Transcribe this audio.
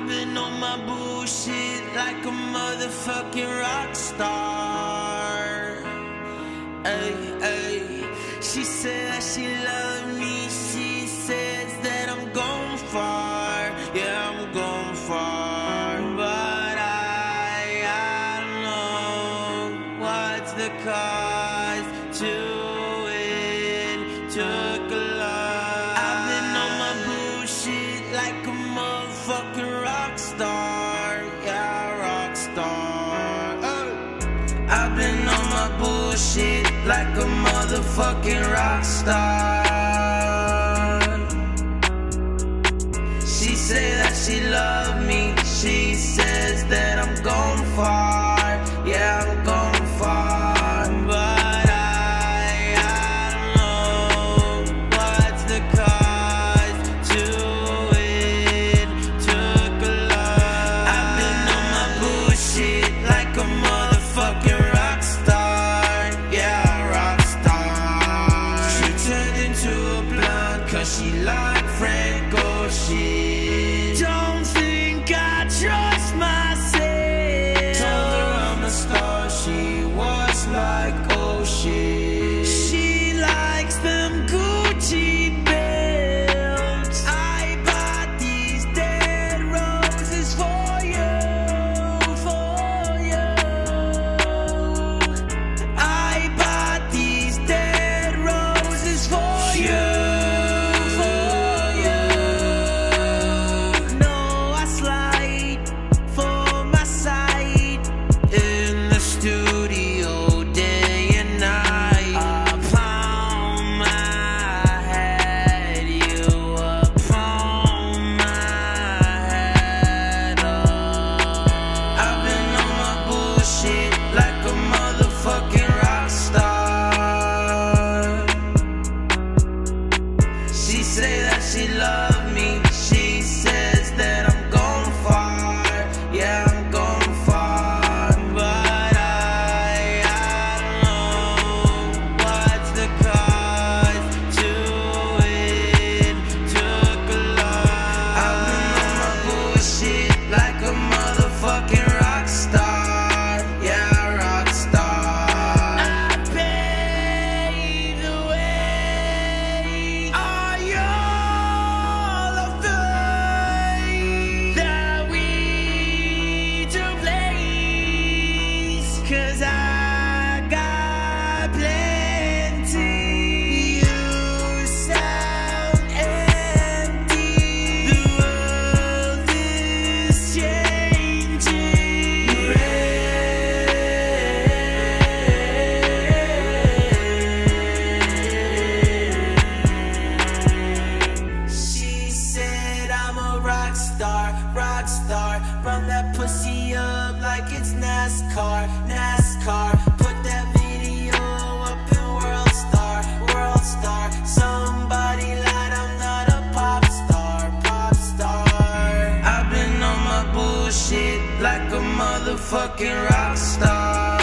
I've been on my bullshit like a motherfucking rock star. Ay, ay. She said that she loved me. She says that I'm going far. Yeah, I'm going far. But I, I don't know what's the cause to. I've been on my bullshit like a motherfucking rock star. She say that she love me, she says that Cause she like Franco shit She say that she love me. NASCAR, NASCAR. Put that video up in World Star, World Star. Somebody lied, I'm not a pop star, pop star. I've been on my bullshit like a motherfucking rock star.